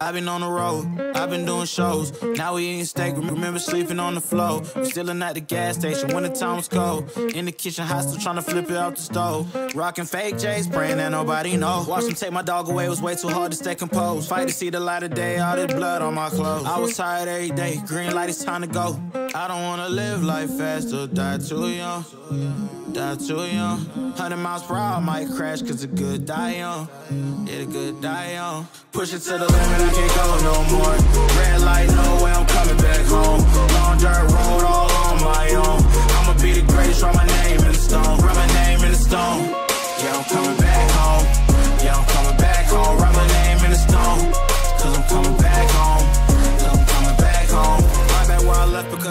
I've been on the road, I've been doing shows. Now we eating steak, remember sleeping on the floor. We Stealing at the gas station when the time was cold. In the kitchen, hot still trying to flip it out the stove. Rocking fake J's, praying that nobody know. Watch them take my dog away, it was way too hard to stay composed. Fight to see the light of day, all this blood on my clothes. I was tired every day, green light, it's time to go. I don't wanna live life fast or die too young. Die too young. 100 miles per hour, might crash, cause the good die young. Yeah, a good die young. Push it to the limit, I can't go no more.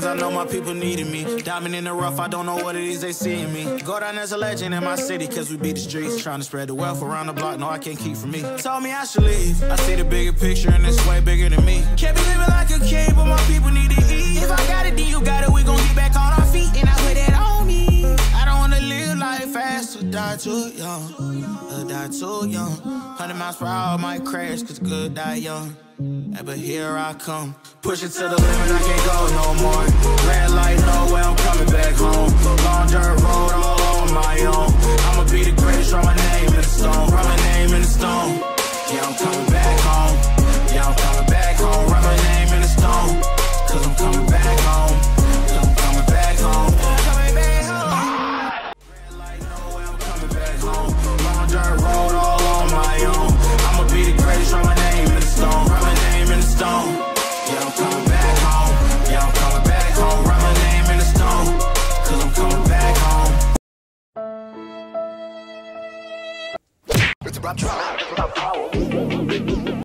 Where I know my people needed me. Diamond in the rough, I don't know what it is they see in me. Go down as a legend in my city cause we beat the streets. Trying to spread the wealth around the block, no, I can't keep from me. Told me I should leave. I see the bigger picture and it's way bigger than me. Can't be living like a king, but my people need to eat. If I got it, then you got it, we gon' get back on our feet. And I put that on me. I don't wanna live life fast or die too young. Or die too young. 100 miles per hour might crash cause good die young. But here I come. Push it to the limit, I can't go no more. It's about time.